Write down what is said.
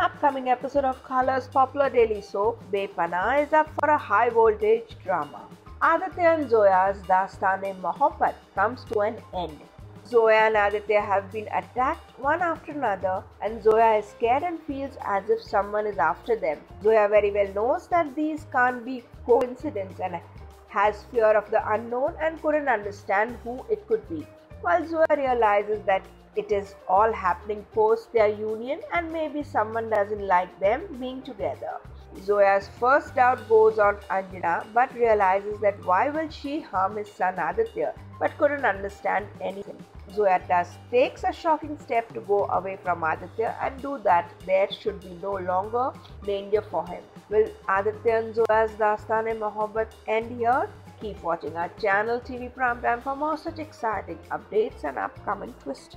Upcoming episode of Colors popular daily soap Bepannah is up for a high voltage drama. Aditya and Zoya's Dastane Mohabbat comes to an end. Zoya and Aditya have been attacked one after another, and Zoya is scared and feels as if someone is after them. Zoya very well knows that these can't be coincidence and has fear of the unknown and couldn't understand who it could be. While Zoya realizes that it is all happening post their union and maybe someone doesn't like them being together. Zoya's first doubt goes on Anjana but realizes that why will she harm his son Aditya but couldn't understand anything. Zoya thus takes a shocking step to go away from Aditya and do that there should be no longer danger for him. Will Aditya and Zoya's Dastan e Mohabbat end here? Keep watching our channel TV Prime Time for more such exciting updates and upcoming twists.